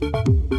Música